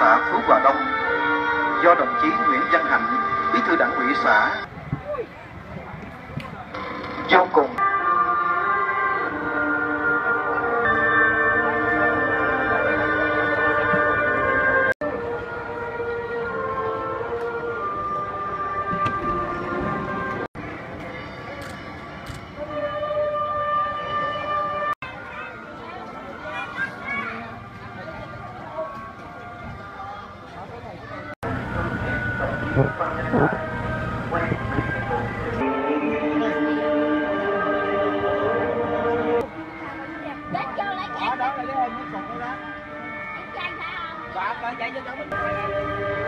xã Phú Hòa Đông. Do đồng chí Nguyễn Văn Hạnh, bí thư đảng ủy xã. Vô cùng Dạ, coi chạy cho cháu mình.